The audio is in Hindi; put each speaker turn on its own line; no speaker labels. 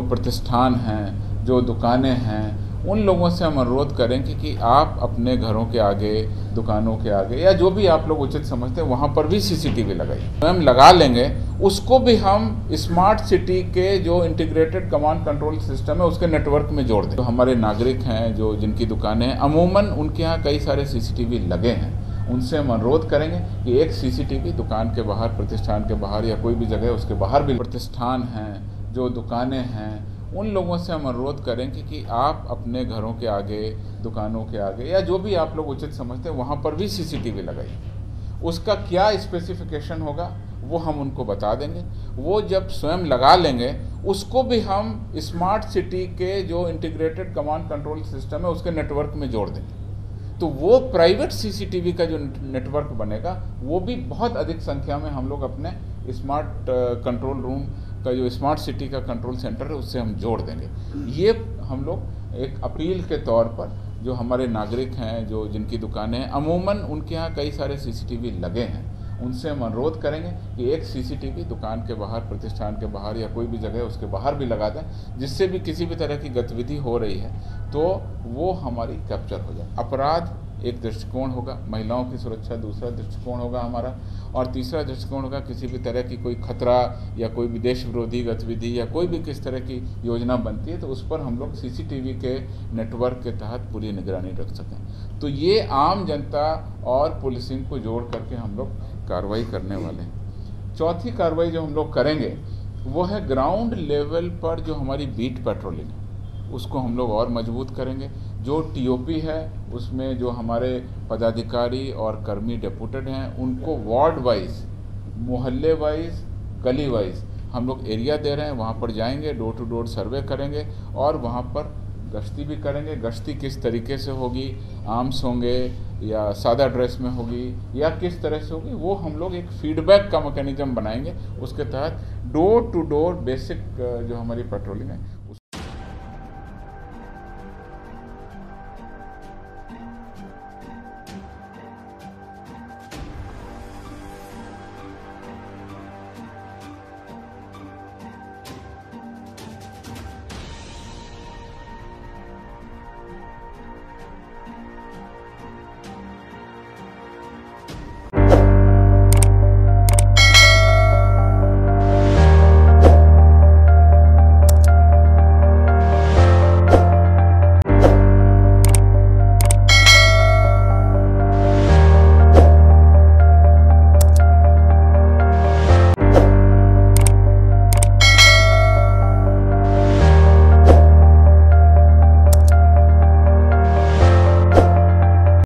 जो प्रतिष्ठान हैं, जो दुकानें हैं, उन लोगों से हम अनुरोध करेंगे कि कि आप अपने घरों के आगे, दुकानों के आगे, या जो भी आप लोग उचित समझते हैं, वहाँ पर भी सीसीटीवी लगाइए। तो हम लगा लेंगे, उसको भी हम स्मार्ट सिटी के जो इंटीग्रेटेड कमांड कंट्रोल सिस्टम है, उसके नेटवर्क में जोड़ दें। जो हमारे नागरिक हैं, जो जिनकी दुकानें हैं, अमूमन उनके यहाँ कई सारे सीसीटीवी लगे हैं। उनसे हम अनुरोध करेंगे कि एक सीसीटीवी दुकान के बाहर, प्रतिष्ठान के बाहर, या कोई भी जगह उसके बाहर भी, प्रतिष्ठान हैं जो दुकानें हैं, उन लोगों से हम अनुरोध करेंगे कि आप अपने घरों के आगे, दुकानों के आगे, या जो भी आप लोग उचित समझते हैं, वहाँ पर भी सीसीटीवी लगाइए। उसका क्या स्पेसिफिकेशन होगा, वो हम उनको बता देंगे। वो जब स्वयं लगा लेंगे, उसको भी हम स्मार्ट सिटी के जो इंटीग्रेटेड कमांड कंट्रोल सिस्टम है, उसके नेटवर्क में जोड़ देंगे। तो वो प्राइवेट सीसीटीवी का जो नेटवर्क बनेगा, वो भी बहुत अधिक संख्या में हम लोग अपने स्मार्ट कंट्रोल रूम का जो स्मार्ट सिटी का कंट्रोल सेंटर है, उससे हम जोड़ देंगे। ये हम लोग एक अपील के तौर पर जो हमारे नागरिक हैं, जो जिनकी दुकानें हैं, अमूमन उनके यहाँ कई सारे सीसीटीवी लगे हैं। उनसे हम अनुरोध करेंगे कि एक सीसीटीवी दुकान के बाहर, प्रतिष्ठान के बाहर या कोई भी जगह उसके बाहर भी लगा दें, जिससे भी किसी भी तरह की गतिविधि हो रही है तो वो हमारी कैप्चर हो जाए। अपराध एक दृष्टिकोण होगा, महिलाओं की सुरक्षा दूसरा दृष्टिकोण होगा हमारा, और तीसरा दृष्टिकोण होगा किसी भी तरह की कोई खतरा या कोई विदेश विरोधी गतिविधि या कोई भी किस तरह की योजना बनती है तो उस पर हम लोग सीसीटीवी के नेटवर्क के तहत पूरी निगरानी रख सकें। तो ये आम जनता और पुलिसिंग को जोड़ करके हम लोग कार्रवाई करने वाले हैं। चौथी कार्रवाई जो हम लोग करेंगे, वो है ग्राउंड लेवल पर जो हमारी बीट पेट्रोलिंग है। उसको हम लोग और मज़बूत करेंगे। जो टीओपी है, उसमें जो हमारे पदाधिकारी और कर्मी डेपुटेड हैं, उनको वार्ड वाइज मोहल्ले वाइज गली वाइज हम लोग एरिया दे रहे हैं, वहाँ पर जाएँगे डोर टू डोर सर्वे करेंगे और वहाँ पर गश्ती भी करेंगे। गश्ती किस तरीके से होगी? आर्म्स होंगे या सादा ड्रेस में होगी या किस तरह से होगी, वो हम लोग एक फीडबैक का मैकेनिज्म बनाएँगे। उसके तहत डोर टू डोर बेसिक जो हमारी पेट्रोलिंग है